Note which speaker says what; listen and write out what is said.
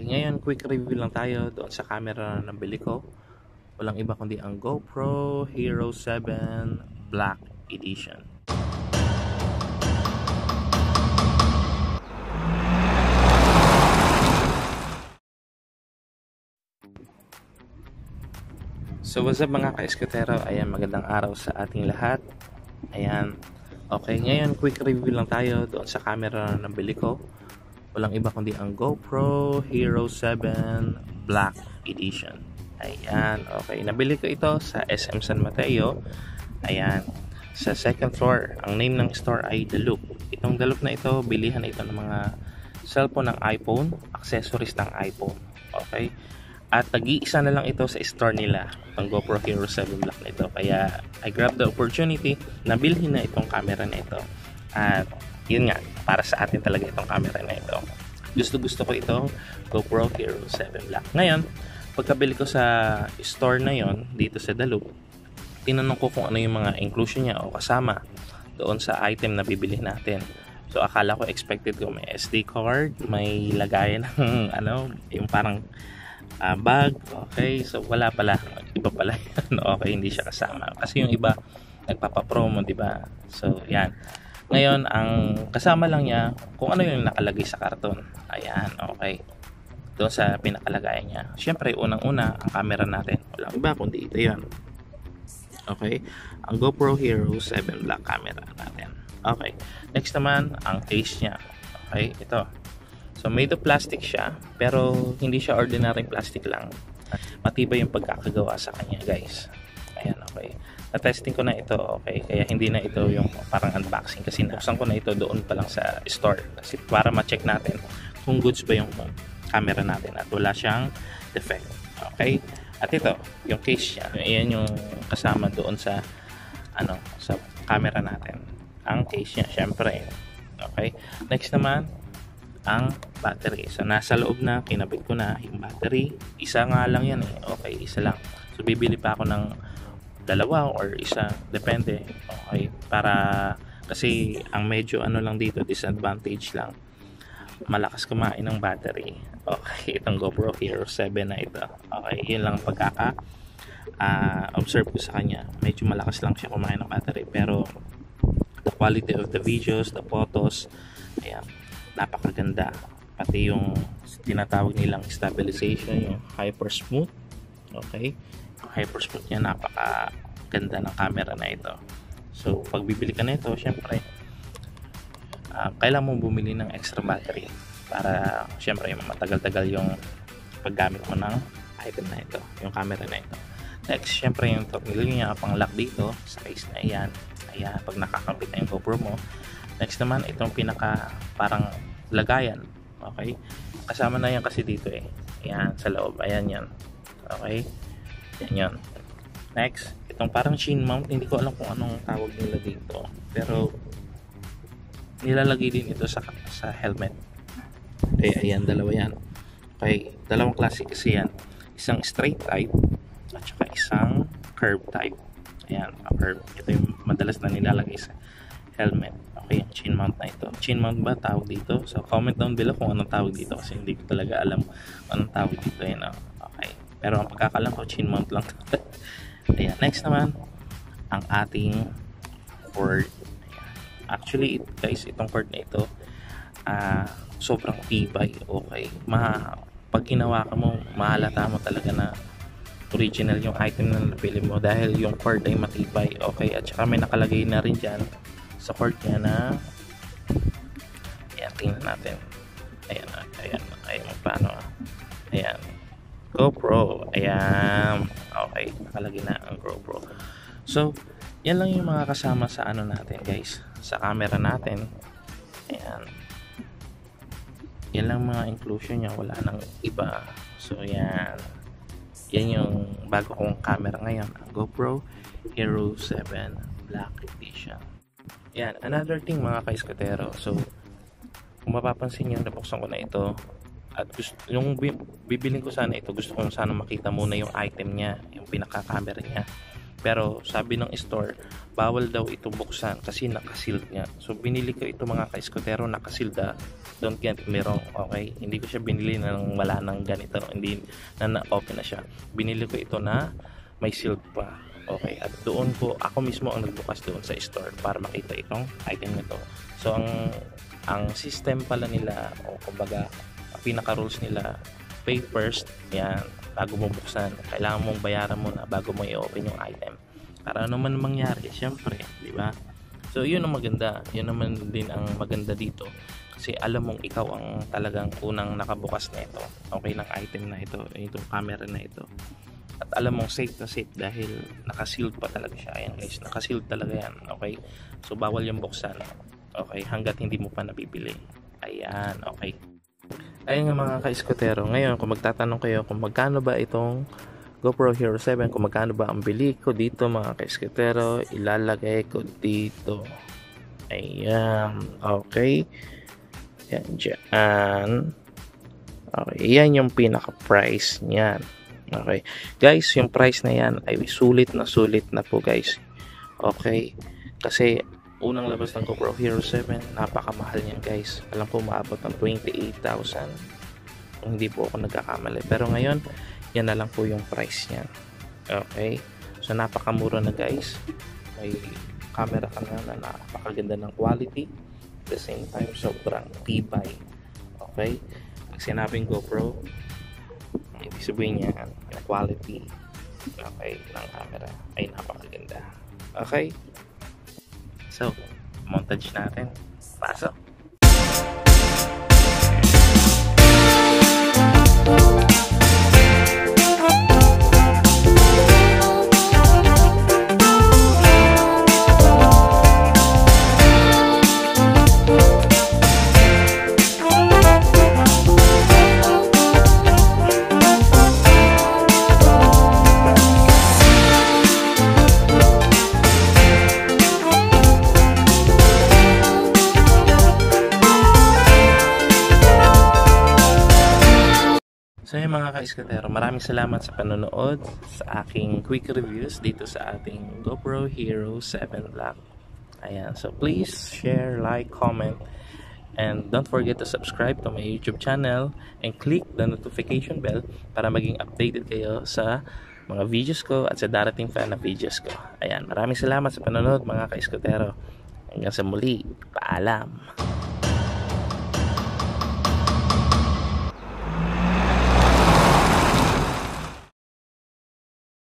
Speaker 1: Ngayon, quick review lang tayo doon sa camera na nabili ko. Walang iba kundi ang GoPro Hero 7 Black Edition. So what's up mga ka-eskutero? Ayan, magandang araw sa ating lahat. Ayan. Okay, ngayon quick review lang tayo doon sa camera na nabili ko. Walang iba kundi ang GoPro Hero 7 Black Edition. Ayan, okay. Nabili ko ito sa SM San Mateo. Ayan, sa second floor. Ang name ng store ay The Loop. Itong The Loop na ito, bilihan ito ng mga cellphone ng iPhone, accessories ng iPhone. Okay? At nag-iisa na lang ito sa store nila, ang GoPro Hero 7 Black na ito. Kaya I grabbed the opportunity na bilhin na itong camera na ito. At yun nga, para sa atin talaga itong camera na ito. Gusto gusto ko itong GoPro Hero 7 Black. Ngayon, pagkabili ko sa store na yon dito sa Dalup, tinanong ko kung ano yung mga inclusion niya o kasama doon sa item na bibili natin. So akala ko expected ko may SD card, may lagayan ng ano, yung parang uh, bag. Okay, so wala pala. Iba pala yan. okay, hindi siya kasama. Kasi yung iba nagpapa-promo, di ba? So yan. Ngayon, ang kasama lang niya kung ano yung nakalagay sa karton. Ayan, okay. Doon sa pinakalagayan niya. Siyempre, unang-una, ang camera natin. Walang iba kundi ito yun. Okay. Ang GoPro Hero 7 Black camera natin. Okay. Next naman, ang case niya. Okay, ito. So, made of plastic siya, pero hindi siya ordinary plastic lang. Matibay yung pagkakagawa sa kanya, guys. Ayan, okay na-testing ko na ito, okay? Kaya hindi na ito yung parang unboxing kasi nabuksan ko na ito doon pa lang sa store kasi para ma-check natin kung goods ba yung camera natin at wala siyang defect. Okay? At ito, yung case niya, ayan yung kasama doon sa ano, sa camera natin. Ang case niya, syempre. Okay? Next naman, ang battery. So, nasa loob na, kinabit ko na yung battery. Isa nga lang yan eh. Okay, isa lang. So, bibili pa ako ng dalawa or isa depende. Okay? Para kasi ang medyo ano lang dito disadvantage lang. Malakas kumain ng battery. Okay itong GoPro Hero 7 na ito. Okay yun lang pagkaka uh, observe ko sa kanya. Medyo malakas lang siya kumain ng battery pero the quality of the videos the photos ayan napakaganda. Pati yung tinatawag nilang stabilization yung hyper smooth. Okay hypersmooth niya napaka ganda ng camera na ito. So pag bibili ka na ito syempre uh, kailangan mong bumili ng extra battery para syempre matagal-tagal yung paggamit mo ng item na ito yung camera na ito. Next syempre yung tornilyo niya pang lock dito sa case na iyan ayan pag nakakabit na yung GoPro mo. Next naman itong pinaka parang lagayan okay? Kasama na yan kasi dito eh. Ayan sa loob. Ayan yan okay yan yan. Next, itong parang chin mount. Hindi ko alam kung anong tawag nila dito. Pero, nilalagay din ito sa, sa helmet. Okay, ayan, dalawa yan. Okay, dalawang klase kasi yan. Isang straight type at saka isang curve type. Ayan, curve. Ito yung madalas na nilalagay sa helmet. Okay, yung chin mount na ito. Chin mount ba tawag dito? So, comment down below kung anong tawag dito kasi hindi ko talaga alam kung anong tawag dito. Yan, oh. Pero ang pagkakalam ko, chin mount lang. Ayan. Next naman, ang ating cord. Actually, guys, itong cord na ito, uh, sobrang tibay. Okay. Ma pag ginawa ka mo, mahalata mo talaga na original yung item na napili mo dahil yung cord ay matibay. Okay. At saka may nakalagay na rin dyan sa cord niya na ayan, tingnan natin. Ayan, ayan, ayan, paano. Ayan, GoPro. Ayan. Okay, nakalagay na ang GoPro. So, yan lang yung mga kasama sa ano natin guys. Sa camera natin. Ayan. Yan lang mga inclusion niya. Wala nang iba. So, yan. Yan yung bago kong camera ngayon. Ang GoPro Hero 7 Black Edition. Yan. Another thing mga kaiskotero. So, kung mapapansin nyo, nabuksan ko na ito at gusto, yung bibiling ko sana ito gusto ko sana makita muna yung item niya yung pinaka camera niya Pero sabi ng store, bawal daw ito buksan kasi nakasealed nga. So binili ko ito mga ka-eskotero nakasealed ah. Don't get me wrong, okay? Hindi ko siya binili na nang wala nang ganito, hindi na na-open na siya. Binili ko ito na may sealed pa. Okay, at doon ko ako mismo ang nagbukas doon sa store para makita itong item nito. So ang ang system pala nila o kumbaga pinaka rules nila pay first yan bago mo buksan. Kailangan mong bayaran muna bago mo i-open yung item. Para ano man mangyari syempre di ba? So yun ang maganda. Yun naman din ang maganda dito. Kasi alam mong ikaw ang talagang unang nakabukas na ito. Okay ng item na ito itong camera na ito. At alam mong safe na safe dahil nakasealed pa talaga siya. Ayan guys nakasealed talaga yan. Okay? So bawal yung buksan. Okay hanggat hindi mo pa nabibili ayan okay ayun nga mga ka-eskotero ngayon kung magtatanong kayo kung magkano ba itong GoPro Hero 7 kung magkano ba ang bili ko dito mga ka-eskotero ilalagay ko dito ayan okay yan dyan okay yan yung pinaka price niyan Okay. Guys, yung price na yan ay sulit na sulit na po guys. Okay. Kasi unang labas ng GoPro Hero 7, napakamahal niyan guys. Alam ko maabot ng 28,000. Kung hindi po ako nagkakamali. Pero ngayon, yan na lang po yung price niyan. Okay. So napakamura na guys. May camera ka na na napakaganda ng quality. At the same time, sobrang tibay. Okay. Pag sinabing GoPro, ibig sabihin niya quality okay ng camera ay napakaganda okay so montage natin. Pasok. So yun mga ka-eskatero, maraming salamat sa panonood sa aking quick reviews dito sa ating GoPro Hero 7 Black. Ayan, so please share, like, comment, and don't forget to subscribe to my YouTube channel and click the notification bell para maging updated kayo sa mga videos ko at sa darating fan na videos ko. Ayan, maraming salamat sa panonood mga ka-eskatero. Hanggang sa muli, paalam!